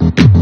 you.